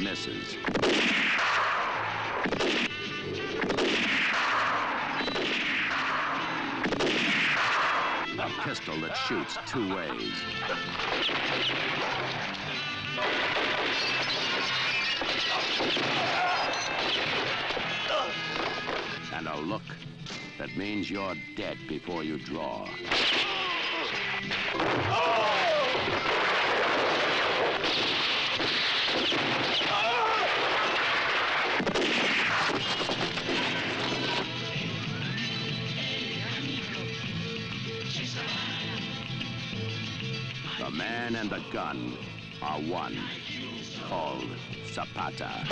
misses. A pistol that shoots two ways. And a look that means you're dead before you draw. The man and the gun are one, called Sabata.